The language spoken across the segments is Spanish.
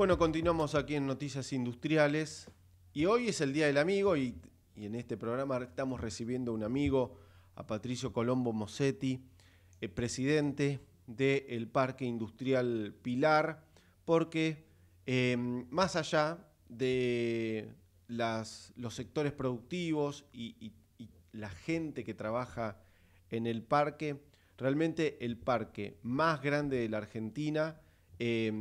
Bueno, continuamos aquí en Noticias Industriales. Y hoy es el Día del Amigo y, en este programa estamos recibiendo a un amigo, a Patricio Colombo Mossetti, el eh, presidente del Parque Industrial Pilar, porque eh, más allá de los sectores productivos y la gente que trabaja en el parque, realmente el parque más grande de la Argentina, eh,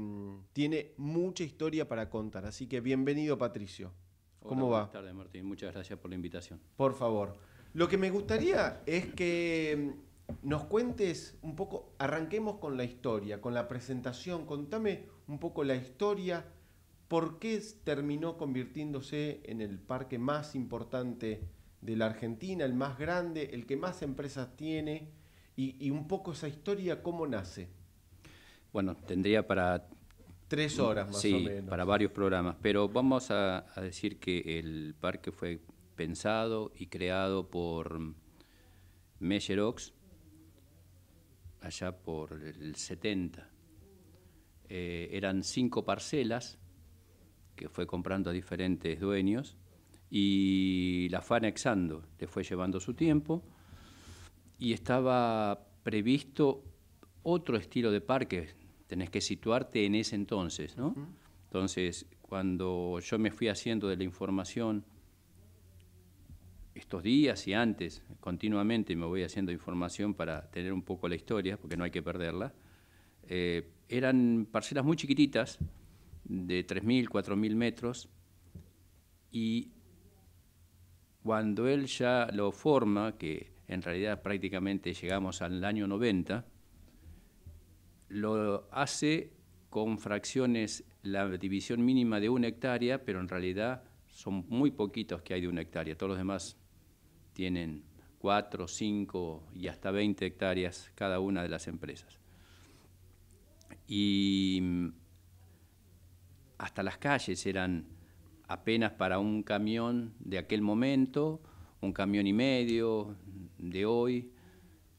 tiene mucha historia para contar. Así que bienvenido, Patricio. ¿Cómo va? Buenas tardes, Martín. Muchas gracias por la invitación. Por favor. Lo que me gustaría es que mm, nos cuentes un poco, arranquemos con la historia, con la presentación. Contame un poco la historia, por qué terminó convirtiéndose en el parque más importante de la Argentina, el más grande, el que más empresas tiene, y, y un poco esa historia, cómo nace. Bueno, tendría para... Tres horas más sí, o menos. para varios programas, pero vamos a, a decir que el parque fue pensado y creado por Meyerox allá por el 70. Eh, eran cinco parcelas que fue comprando a diferentes dueños y la fue anexando, le fue llevando su tiempo y estaba previsto otro estilo de parque, tenés que situarte en ese entonces, ¿no? Entonces, cuando yo me fui haciendo de la información estos días y antes, continuamente me voy haciendo información para tener un poco la historia, porque no hay que perderla, eh, eran parcelas muy chiquititas, de 3.000, 4.000 metros, y cuando él ya lo forma, que en realidad prácticamente llegamos al año 90, lo hace con fracciones, la división mínima de una hectárea, pero en realidad son muy poquitos que hay de una hectárea. Todos los demás tienen 4, 5 y hasta 20 hectáreas cada una de las empresas. Y hasta las calles eran apenas para un camión de aquel momento, un camión y medio de hoy,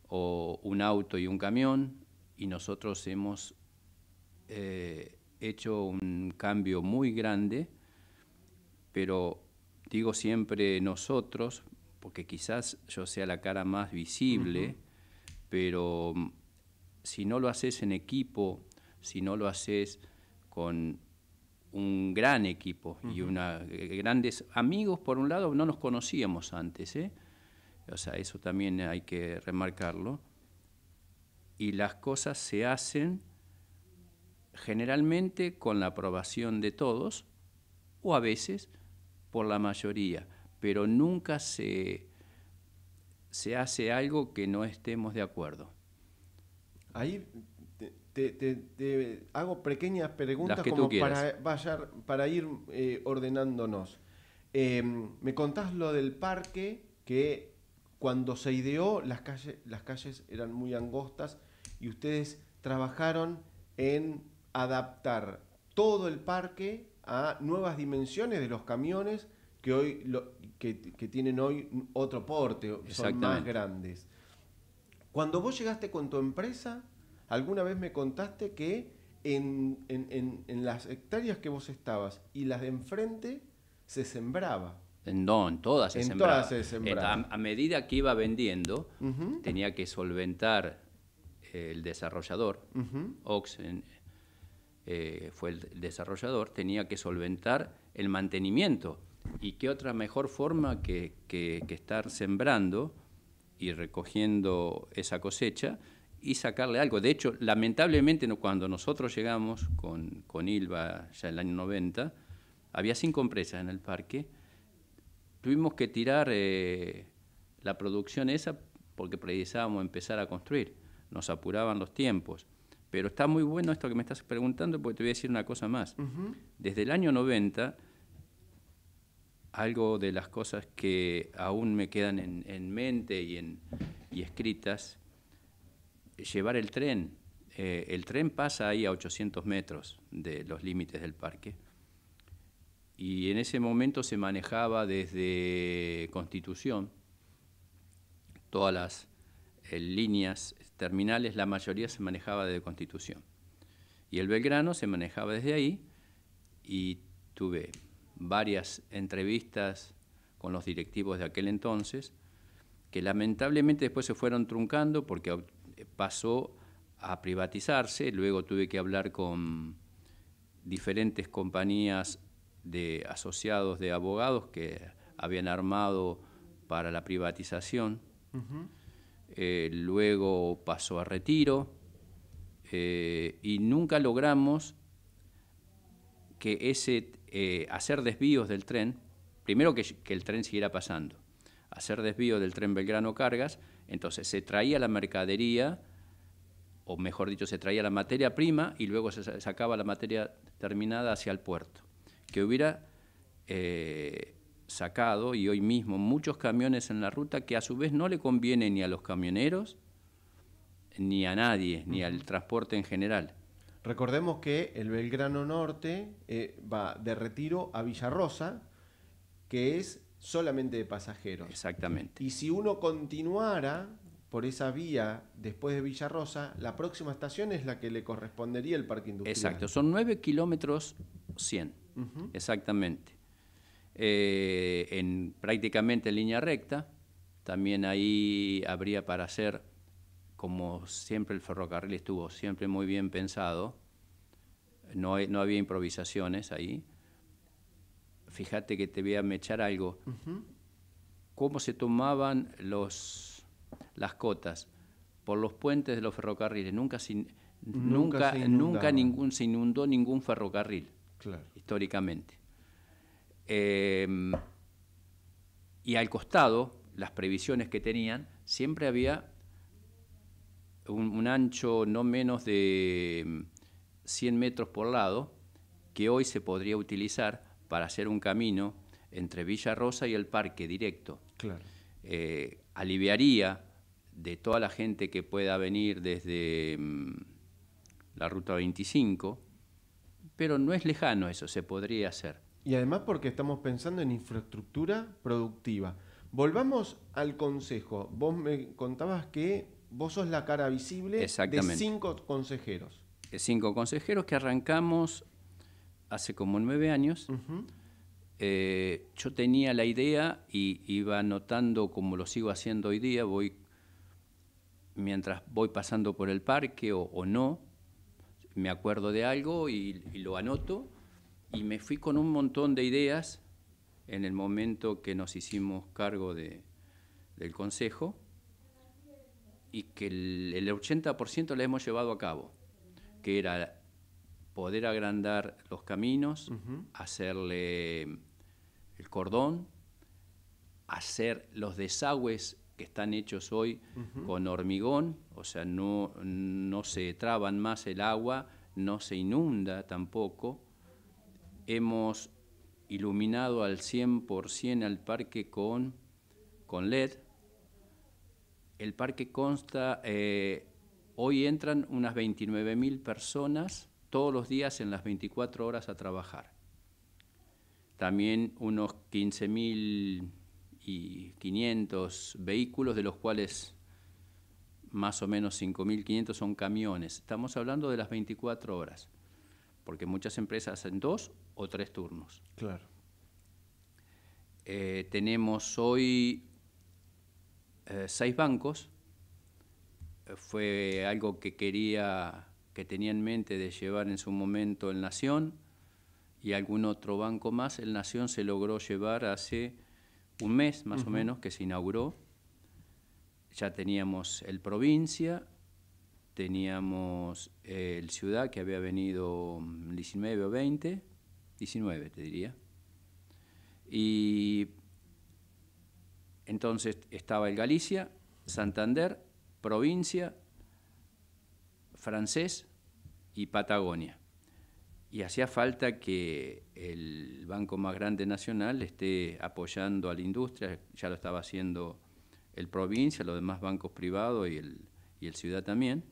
o un auto y un camión, y nosotros hemos eh, hecho un cambio muy grande, pero digo siempre nosotros, porque quizás yo sea la cara más visible, uh -huh. pero si no lo haces en equipo, si no lo haces con un gran equipo uh -huh. y una, grandes amigos, por un lado, no nos conocíamos antes, ¿eh? o sea, eso también hay que remarcarlo, y las cosas se hacen generalmente con la aprobación de todos o a veces por la mayoría, pero nunca se, se hace algo que no estemos de acuerdo. Ahí te, te, te, te hago pequeñas preguntas como para, para, ir eh, ordenándonos. Eh, me contás lo del parque, que cuando se ideó las calles, las calles eran muy angostas y ustedes trabajaron en adaptar todo el parque a nuevas dimensiones de los camiones que hoy lo, que, que, tienen hoy otro porte, son más grandes. Cuando vos llegaste con tu empresa, alguna vez me contaste que en, en, en, en las hectáreas que vos estabas y las de enfrente se sembraba. No, en todas se en sembraba. Todas se sembraba. A, a, medida que iba vendiendo, uh -huh. tenía que solventar el desarrollador, uh -huh. Oxen, eh, fue el desarrollador, tenía que solventar el mantenimiento. ¿Y qué otra mejor forma que, que, que, estar sembrando y recogiendo esa cosecha y sacarle algo? De hecho, lamentablemente cuando nosotros llegamos con, con Ilva ya en el año 90, había cinco empresas en el parque, tuvimos que tirar eh, la producción esa porque precisábamos empezar a construir, nos apuraban los tiempos. Pero está muy bueno esto que me estás preguntando porque te voy a decir una cosa más. Uh -huh. Desde el año 90, algo de las cosas que aún me quedan en, en mente y, en, y, escritas, llevar el tren. Eh, el tren pasa ahí a 800 metros de los límites del parque. Y en ese momento se manejaba desde Constitución, todas las líneas terminales, la mayoría se manejaba desde Constitución. Y el Belgrano se manejaba desde ahí y tuve varias entrevistas con los directivos de aquel entonces, que lamentablemente después se fueron truncando porque pasó a privatizarse, luego tuve que hablar con diferentes compañías de asociados de abogados que habían armado para la privatización, eh, luego pasó a retiro eh, y nunca logramos que ese eh, hacer desvíos del tren, primero que, el tren siguiera pasando, hacer desvíos del tren Belgrano Cargas, entonces se traía la mercadería, o mejor dicho, se traía la materia prima y luego se sacaba la materia terminada hacia el puerto, que hubiera sacado, y hoy mismo, muchos camiones en la ruta que a su vez no le conviene ni a los camioneros, ni a nadie, ni al transporte en general. Recordemos que el Belgrano Norte eh, va de retiro a Villarrosa, que es solamente de pasajeros. Exactamente. Y si uno continuara por esa vía después de Villarrosa, la próxima estación es la que le correspondería el parque industrial. Exacto, son 9 kilómetros 100, exactamente. Eh, en prácticamente en línea recta, también ahí habría para hacer, como siempre el ferrocarril estuvo siempre muy bien pensado, no, no había improvisaciones ahí. Fíjate que te voy a mechar algo. ¿Cómo se tomaban los las cotas por los puentes de los ferrocarriles. Nunca, nunca, nunca, ningún, se inundó ningún ferrocarril, históricamente. Em, y al costado, las previsiones que tenían, siempre había un, ancho no menos de 100 metros por lado, que hoy se podría utilizar para hacer un camino entre Villa Rosa y el parque directo. Eh, aliviaría de toda la gente que pueda venir desde mm, la Ruta 25, pero no es lejano eso, se podría hacer. Y además porque estamos pensando en infraestructura productiva. Volvamos al consejo. Vos me contabas que vos sos la cara visible de cinco consejeros. De cinco consejeros que arrancamos hace como nueve años. Eh, yo tenía la idea y iba notando como lo sigo haciendo hoy día, voy mientras voy pasando por el parque o, no, me acuerdo de algo y, lo anoto y me fui con un montón de ideas en el momento que nos hicimos cargo del Consejo y que el, 80% la hemos llevado a cabo, que era poder agrandar los caminos, hacerle el cordón, hacer los desagües que están hechos hoy con hormigón, o sea, no, no se traban más el agua, no se inunda tampoco. Hemos iluminado al 100% al parque con, con LED. El parque consta, eh, hoy entran unas 29.000 personas todos los días en las 24 horas a trabajar. También unos 15.000 y 500 vehículos, de los cuales más o menos 5.500 son camiones. Estamos hablando de las 24 horas, porque muchas empresas hacen dos o tres turnos. Claro. Eh, tenemos hoy eh, seis bancos. Eh, fue algo que quería, que tenía en mente de llevar en su momento el Nación y algún otro banco más. El Nación se logró llevar hace un mes más o menos que se inauguró. Ya teníamos el provincia, teníamos el ciudad que había venido 19 o 20, 19 te diría. Y entonces estaba el Galicia, Santander, provincia, francés y Patagonia y hacía falta que el banco más grande nacional esté apoyando a la industria, ya lo estaba haciendo el provincia, los demás bancos privados y el, y el ciudad también.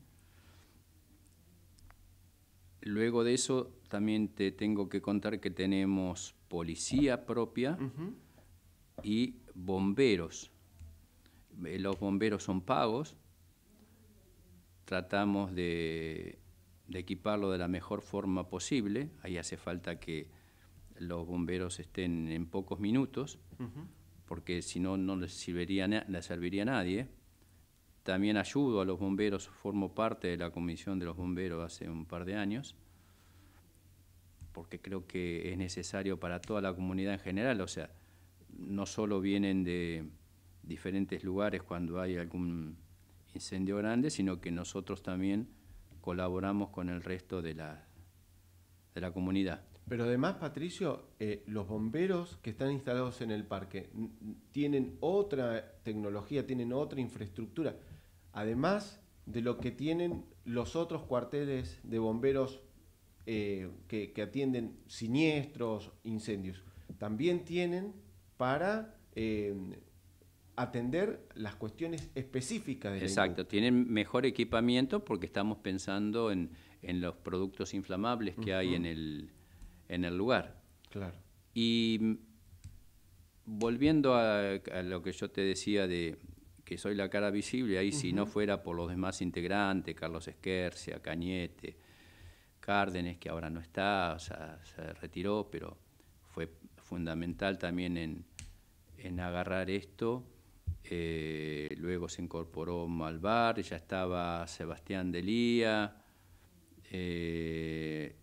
Luego de eso también te tengo que contar que tenemos policía propia y bomberos. Eh, los bomberos son pagos. Tratamos de de equiparlo de la mejor forma posible. Ahí hace falta que los bomberos estén en pocos minutos, porque si no, no les serviría, les serviría a nadie. También ayudo a los bomberos, formo parte de la comisión de los bomberos hace un par de años, porque creo que es necesario para toda la comunidad en general, o sea, no solo vienen de diferentes lugares cuando hay algún incendio grande, sino que nosotros también colaboramos con el resto de la, de la comunidad. Pero además, Patricio, eh, los bomberos que están instalados en el parque tienen otra tecnología, tienen otra infraestructura, además de lo que tienen los otros cuarteles de bomberos eh, que, atienden siniestros, incendios. También tienen para eh, atender las cuestiones específicas de Exacto, tienen mejor equipamiento porque estamos pensando en, los productos inflamables que hay en el, en el lugar. Claro. Y volviendo a, lo que yo te decía de que soy la cara visible, ahí si no fuera por los demás integrantes, Carlos Esquercia, Cañete, Cárdenes, que ahora no está, o sea, se retiró, pero fue fundamental también en, en agarrar esto. Eh, luego se incorporó Malvar, ya estaba Sebastián Delía eh,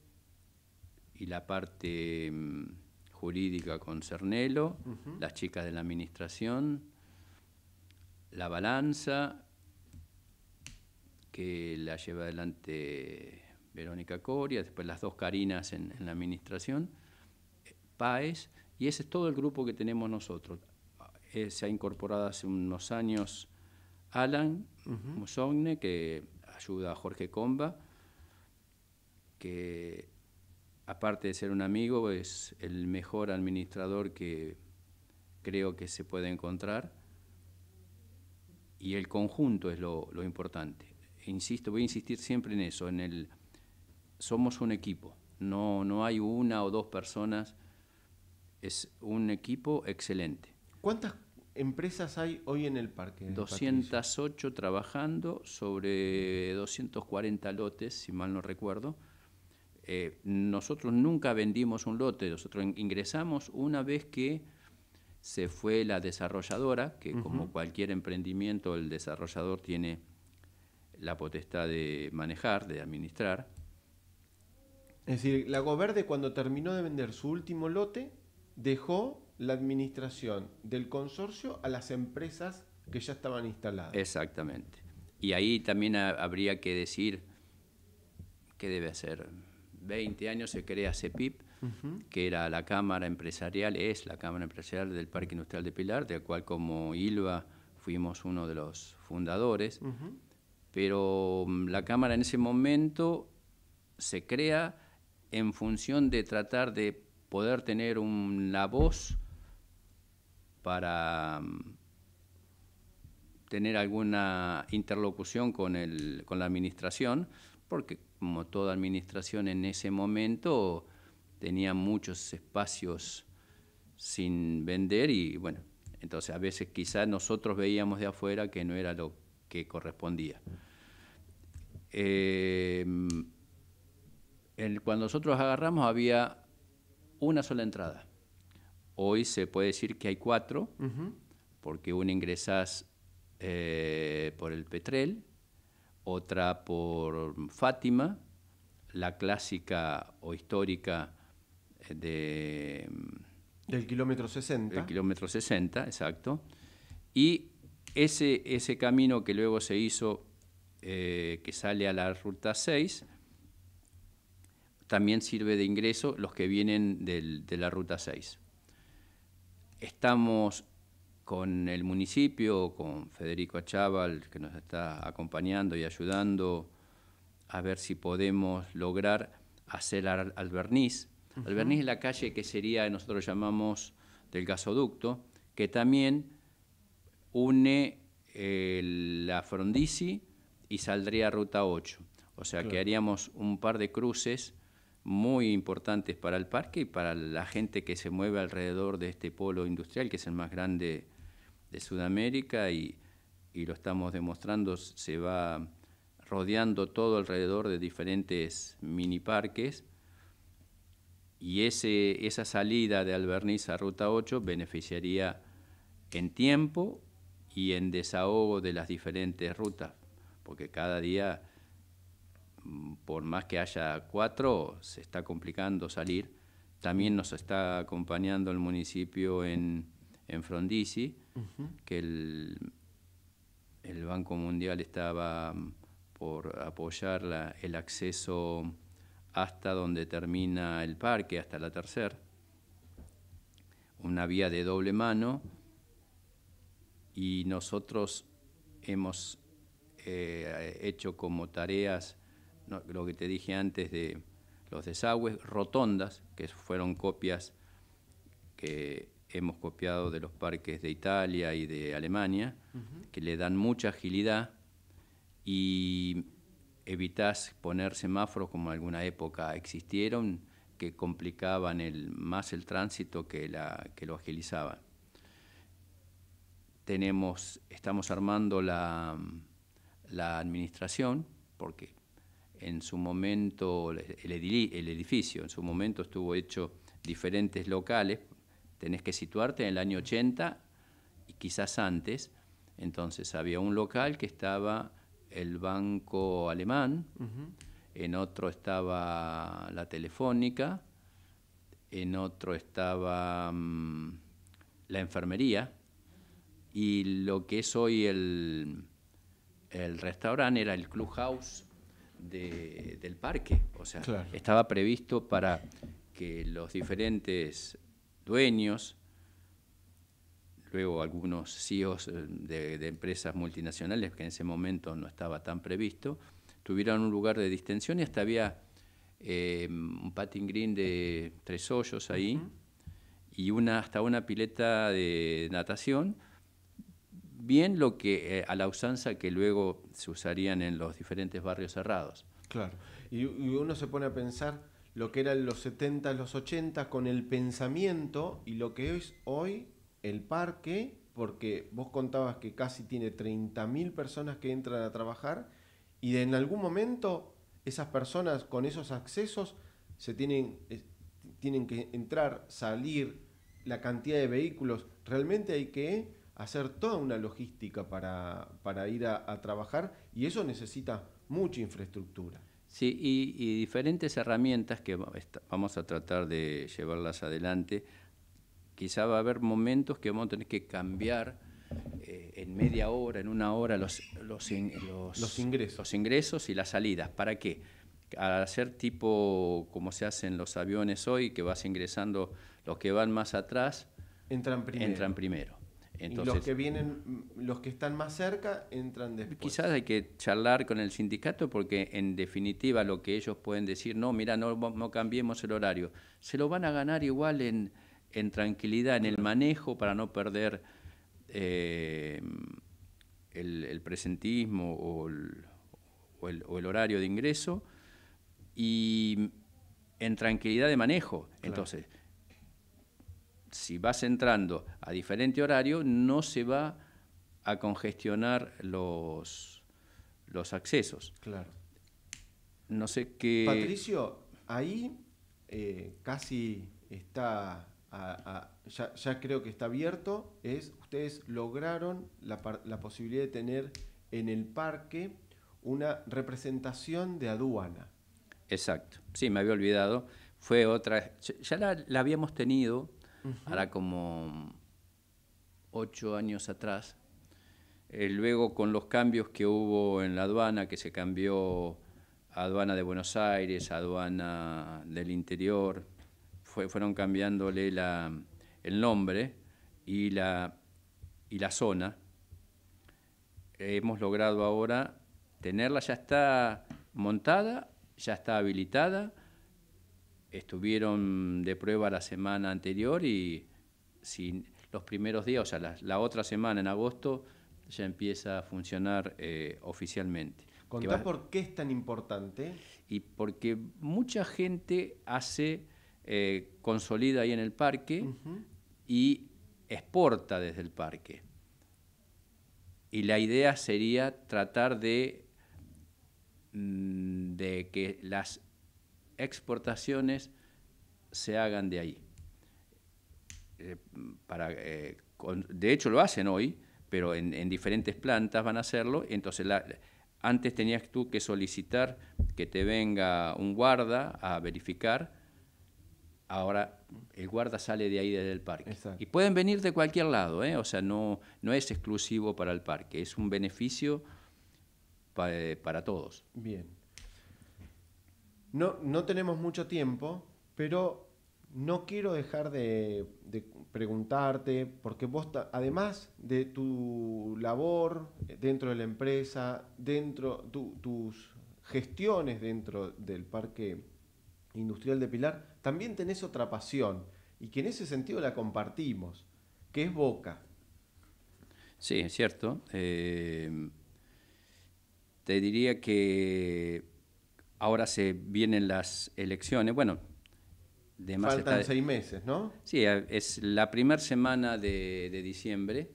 y la parte mm, jurídica con Cernelo, las chicas de la administración, la balanza que la lleva adelante Verónica Coria, después las dos Carinas en, en la administración, PAES, y ese es todo el grupo que tenemos nosotros se ha incorporado hace unos años Alan Musogne, que ayuda a Jorge Comba, que aparte de ser un amigo, es el mejor administrador que creo que se puede encontrar. Y el conjunto es lo, lo importante. Insisto, voy a insistir siempre en eso, en el somos un equipo, no, no hay una o dos personas, es un equipo excelente. ¿Cuántas empresas hay hoy en el parque? 208 trabajando sobre 240 lotes, si mal no recuerdo. Eh, nosotros nunca vendimos un lote, nosotros ingresamos una vez que se fue la desarrolladora, que como cualquier emprendimiento el desarrollador tiene la potestad de manejar, de administrar. Es decir, la Goverde cuando terminó de vender su último lote, dejó la administración del consorcio a las empresas que ya estaban instaladas. Exactamente. Y ahí también habría que decir que debe ser 20 años se crea CEPIP, que era la Cámara Empresarial, es la Cámara Empresarial del Parque Industrial de Pilar, de la cual como ILVA fuimos uno de los fundadores. Pero mm, la Cámara en ese momento se crea en función de tratar de poder tener una voz para mm, tener alguna interlocución con, el, con la administración, porque como toda administración en ese momento tenía muchos espacios sin vender y bueno, entonces a veces quizás nosotros veíamos de afuera que no era lo que correspondía. Eh, cuando nosotros agarramos había una sola entrada. Hoy se puede decir que hay cuatro, porque una ingresás eh, por el Petrel, otra por Fátima, la clásica o histórica de... Del kilómetro 60. Del kilómetro 60, exacto. Y ese, ese camino que luego se hizo, eh, que sale a la ruta 6, también sirve de ingreso los que vienen de la ruta 6. Estamos con el municipio, con Federico Achával, que nos está acompañando y ayudando a ver si podemos lograr hacer Alberniz. Alberniz es la calle que sería, nosotros llamamos del gasoducto, que también une eh, la Frondizi y saldría Ruta 8. O sea que haríamos un par de cruces muy importantes para el parque y para la gente que se mueve alrededor de este polo industrial, que es el más grande de Sudamérica y, lo estamos demostrando, se va rodeando todo alrededor de diferentes mini parques y ese, esa salida de Alberniz a Ruta 8 beneficiaría en tiempo y en desahogo de las diferentes rutas, porque cada día, mm, por más que haya cuatro, se está complicando salir. También nos está acompañando el municipio en, en Frondizi, que el, el, Banco Mundial estaba mm, por apoyar el acceso hasta donde termina el parque, hasta la tercera. Una vía de doble mano. Y nosotros hemos eh, hecho como tareas lo que te dije antes de los desagües, rotondas, que fueron copias que hemos copiado de los parques de Italia y de Alemania, que le dan mucha agilidad. Y evitas poner semáforos como en alguna época existieron que complicaban el, más el tránsito que, la, que lo agilizaban. Tenemos, estamos armando la, la administración, porque en su momento, el, el, edificio en su momento estuvo hecho diferentes locales, tenés que situarte en el año 80 y quizás antes, entonces había un local que estaba el banco alemán, en otro estaba la telefónica, en otro estaba mm, la enfermería y lo que es hoy el, el restaurante era el clubhouse de, del parque. O sea, estaba previsto para que los diferentes dueños luego algunos CEOs eh, de, empresas multinacionales, que en ese momento no estaba tan previsto, tuvieron un lugar de distensión y hasta había eh, un patin green de tres hoyos ahí y una, hasta una pileta de natación, bien lo que eh, a la usanza que luego se usarían en los diferentes barrios cerrados. Claro, y, y uno se pone a pensar lo que eran los 70, los 80 con el pensamiento y lo que es hoy el parque, porque vos contabas que casi tiene 30.000 personas que entran a trabajar y en algún momento esas personas con esos accesos se tienen, tienen que entrar, salir, la cantidad de vehículos. Realmente hay que hacer toda una logística para, para ir a, trabajar y eso necesita mucha infraestructura. Sí, y, y, diferentes herramientas que vamos a tratar de llevarlas adelante quizá va a haber momentos que vamos a tener que cambiar eh, en media hora, en una hora, los, los, los, ingresos. los ingresos y las salidas. ¿Para qué? Al hacer tipo como se hacen los aviones hoy, que vas ingresando los que van más atrás, entran primero. Entran primero. Entonces, y los que vienen, los que están más cerca, entran después. Quizás hay que charlar con el sindicato porque en definitiva lo que ellos pueden decir, no, mira, no, no cambiemos el horario, se lo van a ganar igual en, en tranquilidad en el manejo para no perder eh, el, presentismo o el, horario de ingreso y en tranquilidad de manejo. Entonces, si vas entrando a diferente horario, no se va a congestionar los, los accesos. Claro. No sé qué... Patricio, ahí eh, casi está ya, creo que está abierto, es ustedes lograron la, la, posibilidad de tener en el parque una representación de aduana. Exacto, sí, me había olvidado. Fue otra, ya la, habíamos tenido, ahora como ocho años atrás. Eh, luego con los cambios que hubo en la aduana, que se cambió a aduana de Buenos Aires, aduana del interior, fueron cambiándole el nombre y la, y la zona. Hemos logrado ahora tenerla, ya está montada, ya está habilitada. Estuvieron de prueba la semana anterior y los primeros días, o sea, la, otra semana en agosto, ya empieza a funcionar eh, oficialmente. Contá por qué es tan importante. Y porque mucha gente hace eh, consolida ahí en el parque y exporta desde el parque. Y la idea sería tratar de, mm, de que las exportaciones se hagan de ahí. Eh, para, eh, de hecho lo hacen hoy, pero en, diferentes plantas van a hacerlo. Entonces, antes tenías tú que solicitar que te venga un guarda a verificar. Ahora el guarda sale de ahí desde el parque. Y pueden venir de cualquier lado, ¿eh? o sea, no, no es exclusivo para el parque, es un beneficio eh, para todos. Bien. No, no tenemos mucho tiempo, pero no quiero dejar de, preguntarte, porque vos, además de tu labor dentro de la empresa, dentro tus gestiones dentro del Parque Industrial de Pilar, también tenés otra pasión y que en ese sentido la compartimos, que es Boca. Sí, es cierto. Eh, te diría que ahora se vienen las elecciones. Bueno, Faltan seis meses, ¿no? Sí, es la primera semana de, diciembre.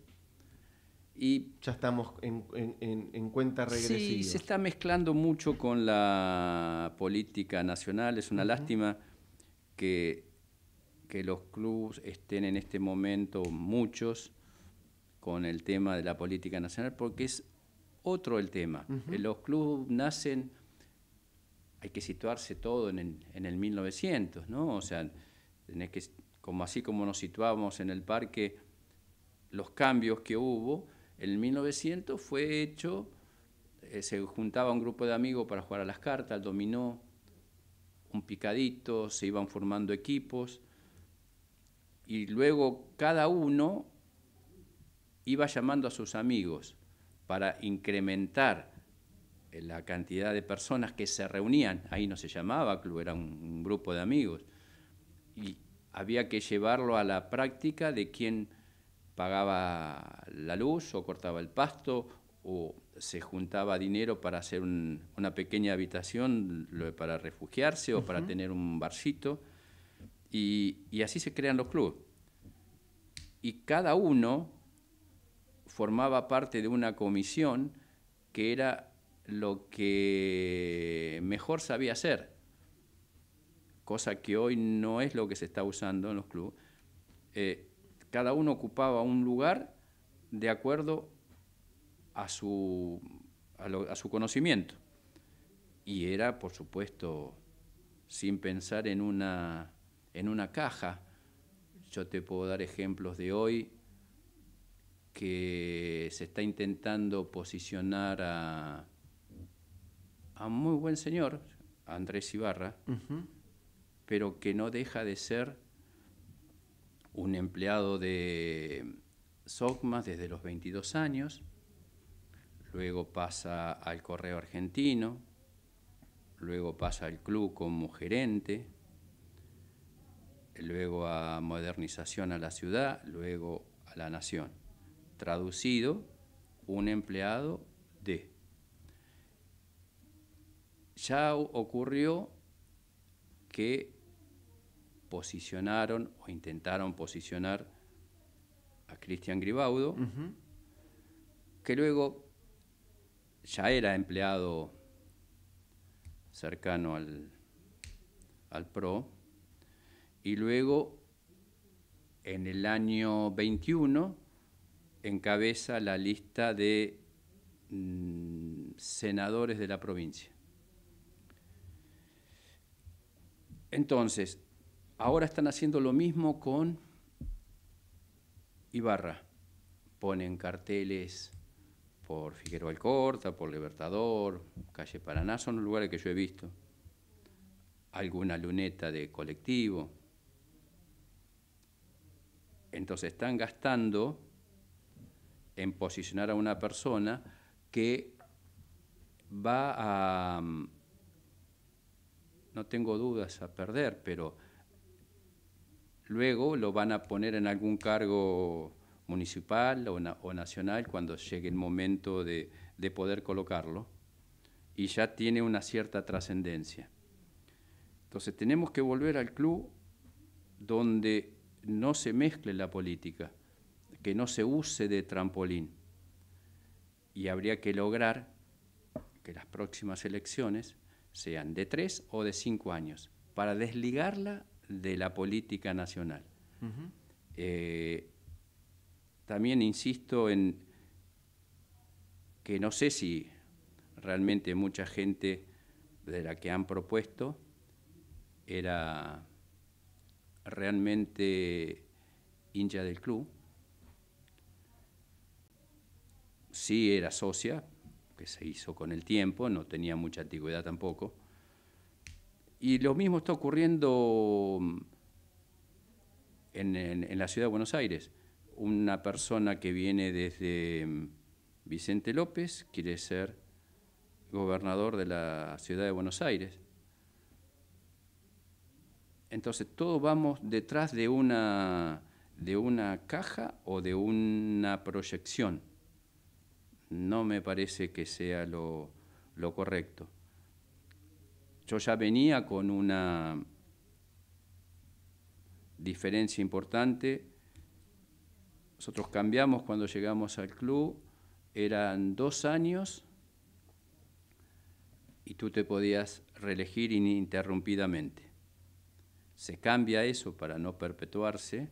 Y ya estamos en, cuenta regresiva. Sí, se está mezclando mucho con la política nacional. Es una lástima que, que los clubes estén en este momento, muchos, con el tema de la política nacional, porque es otro el tema. Los clubes nacen hay que situarse todo en el, en el 1900, ¿no? O sea, tenés que, como así como nos situábamos en el parque, los cambios que hubo, en el 1900 fue hecho, eh, se juntaba un grupo de amigos para jugar a las cartas, al dominó, un picadito, se iban formando equipos, y luego cada uno iba llamando a sus amigos para incrementar la cantidad de personas que se reunían, ahí no se llamaba club, era un, grupo de amigos, y había que llevarlo a la práctica de quién pagaba la luz o cortaba el pasto o se juntaba dinero para hacer una pequeña habitación para refugiarse o para tener un barcito. Y, y, así se crean los clubes. Y cada uno formaba parte de una comisión que era lo que mejor sabía hacer, cosa que hoy no es lo que se está usando en los clubes. Eh, cada uno ocupaba un lugar de acuerdo a su, a, su conocimiento. Y era, por supuesto, sin pensar en una, en una caja. Yo te puedo dar ejemplos de hoy que se está intentando posicionar a, a un muy buen señor, Andrés Ibarra, pero que no deja de ser un empleado de SOCMAS desde los 22 años, luego pasa al Correo Argentino, luego pasa al club como gerente, luego a modernización a la ciudad, luego a la nación. Traducido, un empleado de. Ya ocurrió que posicionaron o intentaron posicionar a Cristian Gribaudo, que luego ya era empleado cercano al, al PRO, y luego en el año 21 encabeza la lista de mm, senadores de la provincia. Entonces, ahora están haciendo lo mismo con Ibarra. Ponen carteles por Figueroa Alcorta, por Libertador, Calle Paraná, son los lugares que yo he visto. Alguna luneta de colectivo. Entonces están gastando en posicionar a una persona que va a no tengo dudas a perder, pero luego lo van a poner en algún cargo municipal o, nacional cuando llegue el momento de, poder colocarlo y ya tiene una cierta trascendencia. Entonces tenemos que volver al club donde no se mezcle la política, que no se use de trampolín. Y habría que lograr que las próximas elecciones sean de tres o de cinco años, para desligarla de la política nacional. Eh, también insisto en que no sé si realmente mucha gente de la que han propuesto era realmente hincha del club. Sí era socia, que se hizo con el tiempo, no tenía mucha antigüedad tampoco. Y lo mismo está ocurriendo en, la ciudad de Buenos Aires. Una persona que viene desde mm, Vicente López quiere ser gobernador de la ciudad de Buenos Aires. Entonces, todos vamos detrás de una, de una caja o de una proyección. No me parece que sea lo, lo correcto. Yo ya venía con una diferencia importante. Nosotros cambiamos cuando llegamos al club, eran dos años y tú te podías reelegir ininterrumpidamente. Se cambia eso para no perpetuarse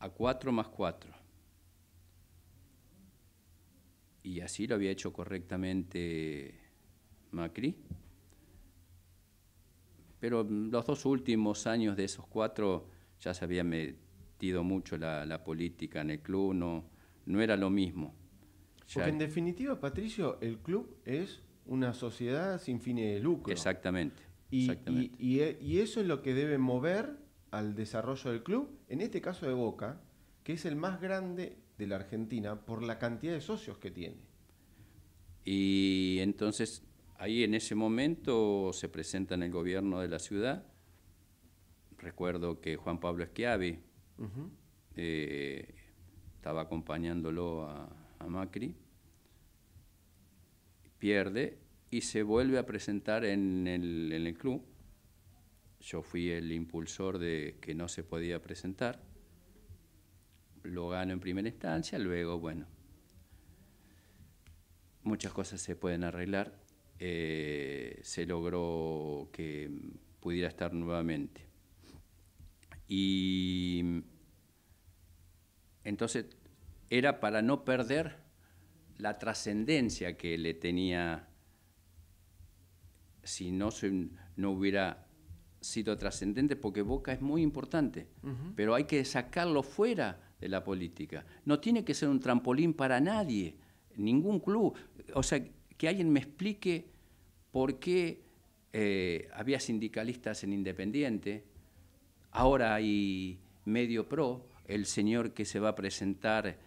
a cuatro más cuatro. Y así lo había hecho correctamente Macri pero los dos últimos años de esos cuatro ya se había metido mucho la, política en el club, no, no era lo mismo. Porque en definitiva, Patricio, el club es una sociedad sin fines de lucro. Exactamente. Y, y, eso es lo que debe mover al desarrollo del club, en este caso de Boca, que es el más grande de la Argentina por la cantidad de socios que tiene. Y entonces Ahí en ese momento se presenta en el gobierno de la ciudad. Recuerdo que Juan Pablo Esquiavi eh, estaba acompañándolo a, Macri, pierde y se vuelve a presentar en el, en el club. Yo fui el impulsor de que no se podía presentar. Lo gano en primera instancia, luego, bueno, muchas cosas se pueden arreglar eh, se logró que pudiera estar nuevamente. Y entonces era para no perder la trascendencia que le tenía si no, no hubiera sido trascendente, porque Boca es muy importante, pero hay que sacarlo fuera de la política. No tiene que ser un trampolín para nadie, ningún club. O sea, que alguien me explique por qué eh, había sindicalistas en Independiente, ahora hay medio pro, el señor que se va a presentar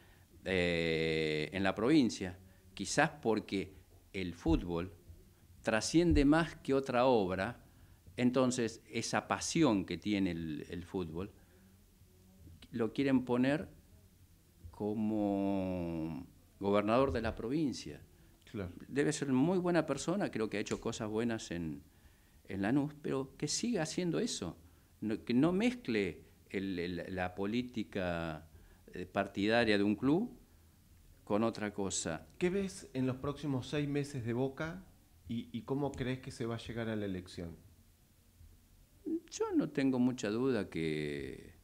eh, en la provincia, quizás porque el fútbol trasciende más que otra obra, entonces esa pasión que tiene el fútbol, lo quieren poner como gobernador de la provincia. Debe ser muy buena persona, creo que ha hecho cosas buenas en, en Lanús, pero que siga haciendo eso, que no mezcle la política eh, partidaria de un club con otra cosa. ¿Qué ves en los próximos seis meses de Boca y, cómo crees que se va a llegar a la elección? Yo no tengo mucha duda que,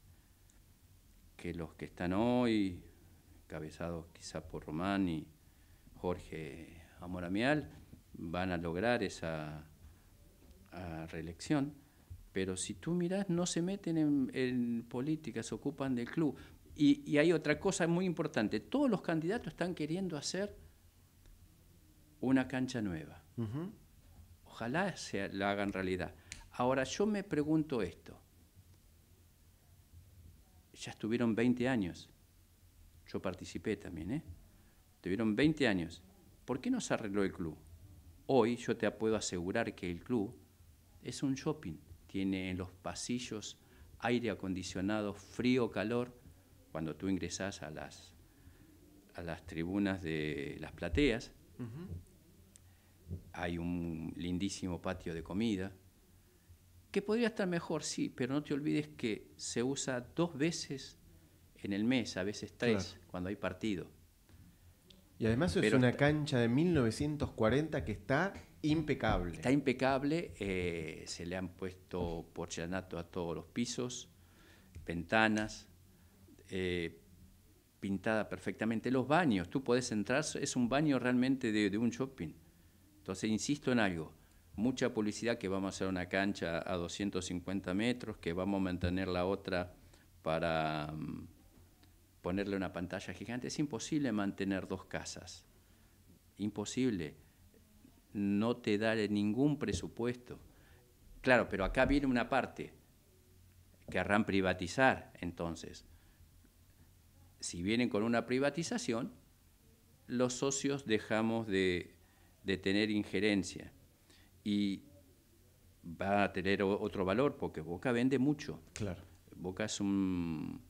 que los que están hoy, cabezados quizá por Román y Jorge Amoramial van a lograr esa reelección, pero si tú miras, no se meten en, política, se ocupan del club. Y, hay otra cosa muy importante, todos los candidatos están queriendo hacer una cancha nueva. Ojalá se la hagan realidad. Ahora, yo me pregunto esto. Ya estuvieron 20 años. Yo participé también, ¿eh? Tuvieron 20 años. ¿Por qué no se arregló el club? Hoy yo te puedo asegurar que el club es un shopping. Tiene en los pasillos aire acondicionado, frío, calor. Cuando tú ingresas a las, a las tribunas de las plateas, hay un lindísimo patio de comida, que podría estar mejor, sí, pero no te olvides que se usa dos veces en el mes, a veces tres, cuando hay partido. Y además es una cancha de 1940 que está impecable. Está impecable, eh, se le han puesto porcelanato a todos los pisos, ventanas, eh, pintada perfectamente. Los baños, tú puedes entrar, es un baño realmente de, un shopping. Entonces, insisto en algo, mucha publicidad que vamos a hacer una cancha a 250 metros, que vamos a mantener la otra para mm, ponerle una pantalla gigante. Es imposible mantener dos casas. Imposible. No te da ningún presupuesto. Claro, pero acá viene una parte. Querrán privatizar, entonces. Si vienen con una privatización, los socios dejamos de, de tener injerencia. Y va a tener otro valor, porque Boca vende mucho. Claro. Boca es un,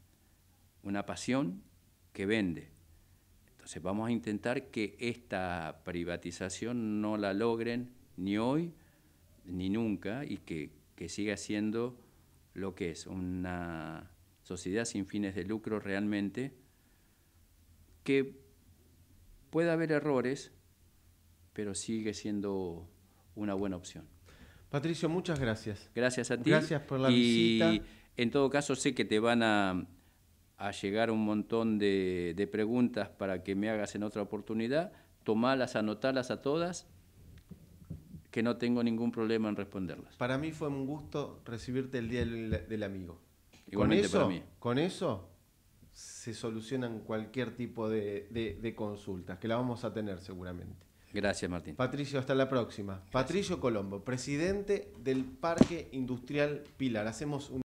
una pasión que vende. Entonces vamos a intentar que esta privatización no la logren ni hoy ni nunca y que, que siga siendo lo que es una sociedad sin fines de lucro realmente, que puede haber errores, pero sigue siendo una buena opción. Patricio, muchas gracias. Gracias a ti. Gracias por la visita. Y en todo caso sé que te van a a llegar un montón de, preguntas para que me hagas en otra oportunidad, tomalas, anotarlas a todas, que no tengo ningún problema en responderlas. Para mí fue un gusto recibirte el Día del, Amigo. Igualmente con eso, para mí. Con eso se solucionan cualquier tipo de, de, consultas, que la vamos a tener seguramente. Gracias, Martín. Patricio, hasta la próxima. Patricio Colombo, presidente del Parque Industrial Pilar. Hacemos un